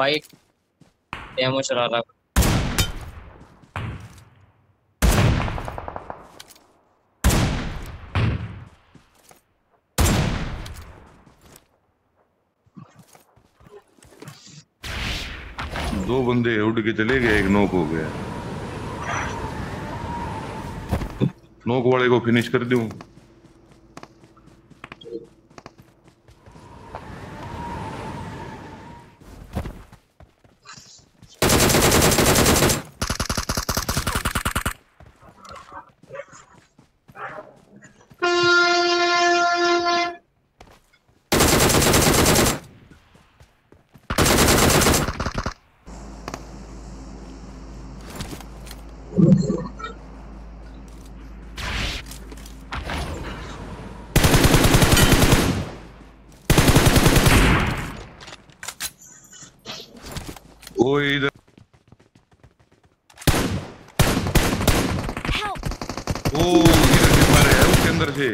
भाई डेमो चला रहा। दो बंदे उड़ के चले गए, एक नोक हो गया। नोक वाले को फिनिश कर दूँ। वो इधर! वो इधर से मारे है उसके अंदर से